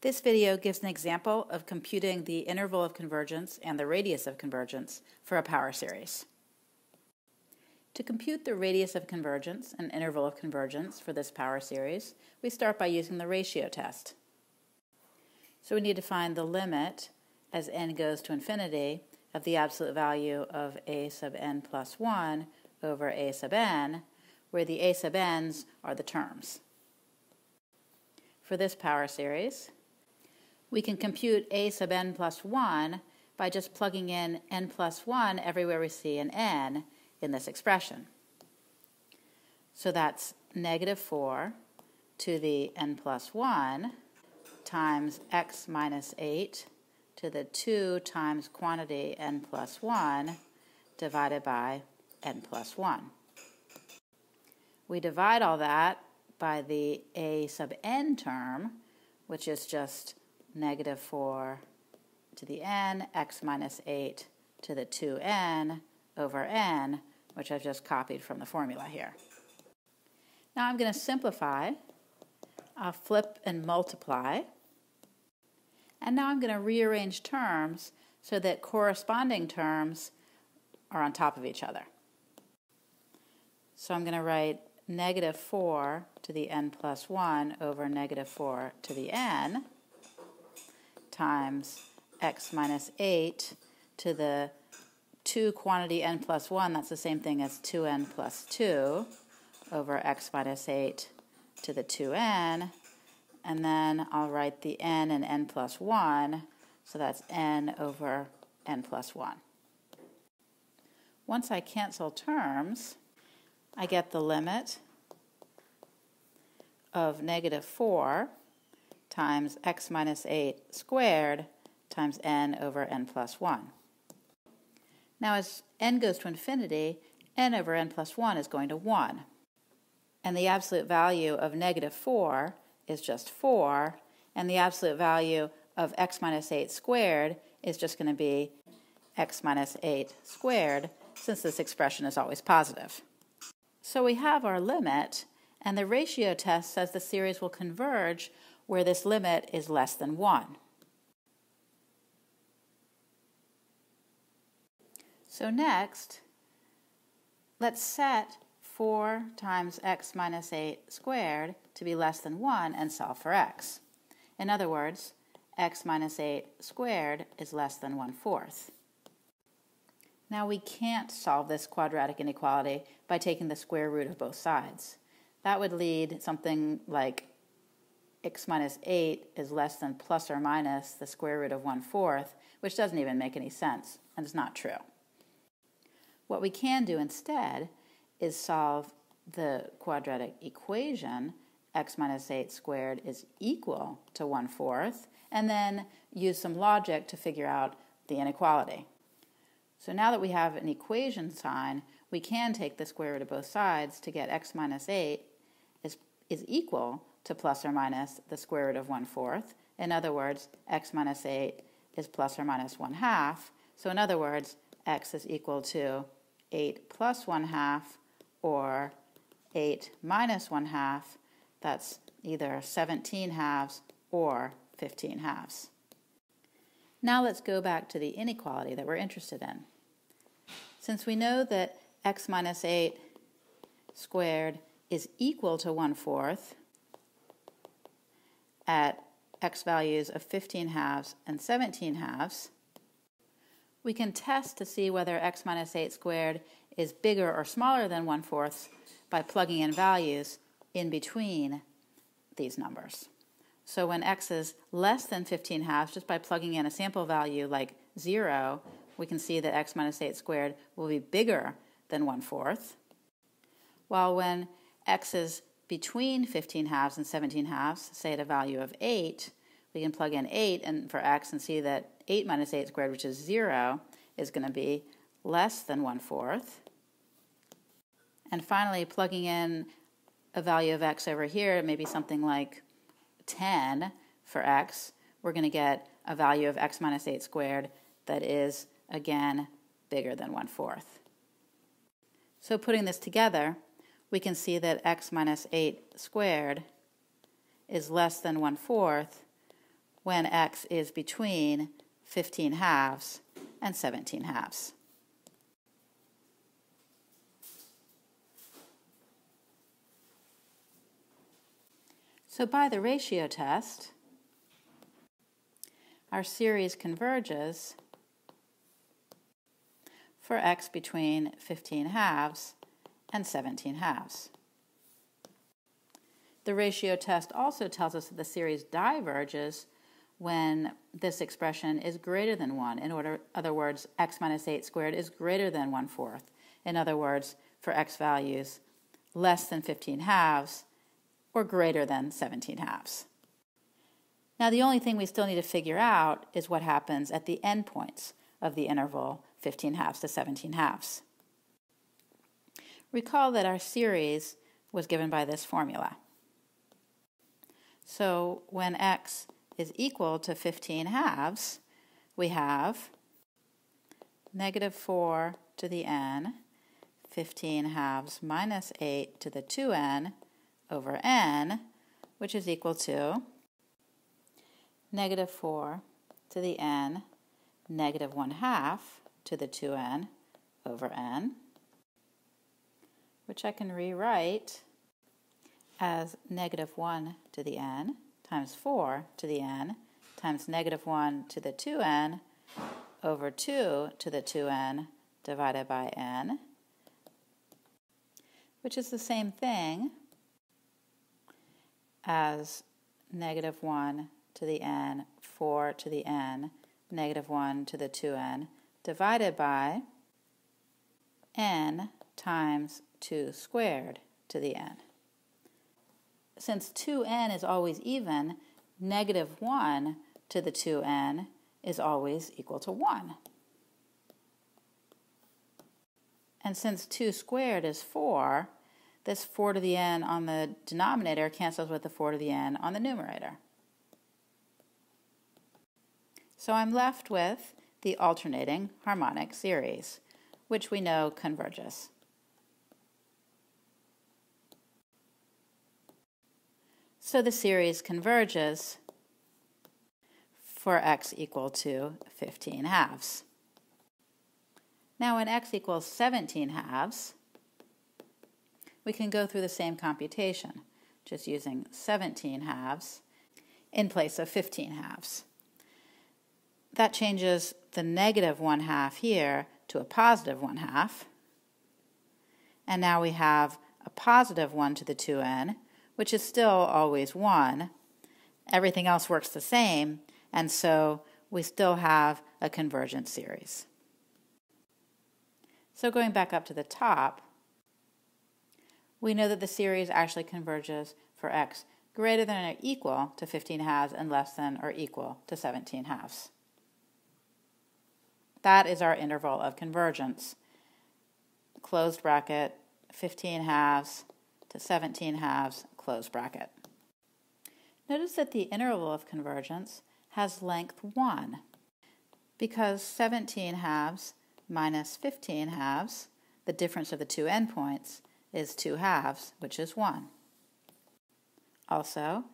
This video gives an example of computing the interval of convergence and the radius of convergence for a power series. To compute the radius of convergence and interval of convergence for this power series, we start by using the ratio test. So we need to find the limit as n goes to infinity of the absolute value of a sub n plus 1 over a sub n, where the a sub n's are the terms. For this power series, we can compute a sub n plus 1 by just plugging in n plus 1 everywhere we see an n in this expression. So that's negative 4 to the n plus 1 times x minus 8 to the 2 times quantity n plus 1 divided by n plus 1. We divide all that by the a sub n term, which is just negative 4 to the n, x minus 8 to the 2n over n, which I've just copied from the formula here. Now I'm going to simplify. I'll flip and multiply. And now I'm going to rearrange terms so that corresponding terms are on top of each other. So I'm going to write negative 4 to the n plus 1 over negative 4 to the n times x minus 8 to the 2 quantity n plus 1, that's the same thing as 2n plus 2 over x minus 8 to the 2n. And then I'll write the n and n plus 1, so that's n over n plus 1. Once I cancel terms, I get the limit of negative 4 times x minus 8 squared times n over n plus 1. Now as n goes to infinity, n over n plus 1 is going to 1. And the absolute value of negative 4 is just 4, and the absolute value of x minus 8 squared is just going to be x minus 8 squared, since this expression is always positive. So we have our limit, and the ratio test says the series will converge where this limit is less than 1. So next, let's set 4 times x minus 8 squared to be less than 1 and solve for x. In other words, x minus 8 squared is less than 1 fourth. Now we can't solve this quadratic inequality by taking the square root of both sides. That would lead something like x minus 8 is less than plus or minus the square root of 1 fourth, which doesn't even make any sense, and it's not true. What we can do instead is solve the quadratic equation x minus 8 squared is equal to 1 fourth, and then use some logic to figure out the inequality. So now that we have an equation sign, we can take the square root of both sides to get x minus 8 is, is equal to plus or minus the square root of 1 fourth. In other words, x minus 8 is plus or minus 1 half. So in other words, x is equal to 8 plus 1 half or 8 minus 1 half. That's either 17 halves or 15 halves. Now let's go back to the inequality that we're interested in. Since we know that x minus 8 squared is equal to 1 fourth, at x values of 15 halves and 17 halves, we can test to see whether x minus 8 squared is bigger or smaller than 1 fourth by plugging in values in between these numbers. So when x is less than 15 halves, just by plugging in a sample value like 0, we can see that x minus 8 squared will be bigger than 1 fourth. While when x is between 15 halves and 17 halves, say at a value of 8, we can plug in 8 and for x and see that 8 minus 8 squared, which is 0, is going to be less than 1 fourth. And finally, plugging in a value of x over here, maybe something like 10 for x, we're going to get a value of x minus 8 squared that is, again, bigger than 1 fourth. So putting this together, we can see that x minus 8 squared is less than 1 fourth when x is between 15 halves and 17 halves. So by the ratio test, our series converges for x between 15 halves and 17 halves. The ratio test also tells us that the series diverges when this expression is greater than 1. In order, other words, x minus 8 squared is greater than 1 fourth. In other words, for x values less than 15 halves, or greater than 17 halves. Now, the only thing we still need to figure out is what happens at the endpoints of the interval 15 halves to 17 halves. Recall that our series was given by this formula. So when x is equal to 15 halves, we have negative 4 to the n, 15 halves minus 8 to the 2n, over n, which is equal to negative 4 to the n, negative 1 half to the 2n over n, which I can rewrite as negative 1 to the n times 4 to the n times negative 1 to the 2n over 2 to the 2n divided by n, which is the same thing as negative 1 to the n, 4 to the n, negative 1 to the 2n, divided by n times 2 squared to the n. Since 2n is always even, negative 1 to the 2n is always equal to 1. And since 2 squared is 4, this 4 to the n on the denominator cancels with the 4 to the n on the numerator. So I'm left with the alternating harmonic series, which we know converges. So the series converges for x equal to 15 halves. Now when x equals 17 halves, we can go through the same computation, just using 17 halves in place of 15 halves. That changes the negative 1 half here to a positive 1 half. And now we have a positive 1 to the 2n, which is still always 1. Everything else works the same, and so we still have a convergent series. So going back up to the top, we know that the series actually converges for x greater than or equal to 15 halves and less than or equal to 17 halves. That is our interval of convergence. Closed bracket, 15 halves to 17 halves, bracket. Notice that the interval of convergence has length 1 because 17 halves minus 15 halves, the difference of the two endpoints, is 2 halves, which is 1. Also,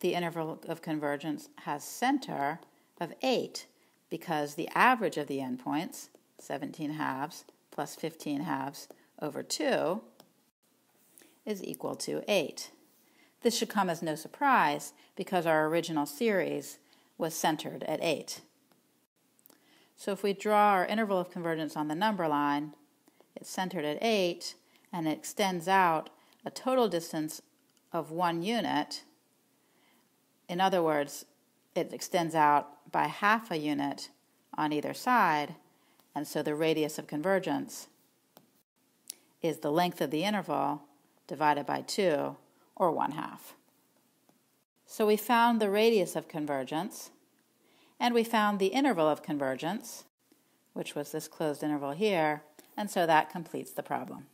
the interval of convergence has center of 8 because the average of the endpoints, 17 halves plus 15 halves over 2, is equal to 8. This should come as no surprise because our original series was centered at 8. So if we draw our interval of convergence on the number line, it's centered at 8, and it extends out a total distance of one unit. In other words, it extends out by half a unit on either side, and so the radius of convergence is the length of the interval divided by 2, or 1 half. So we found the radius of convergence, and we found the interval of convergence, which was this closed interval here, and so that completes the problem.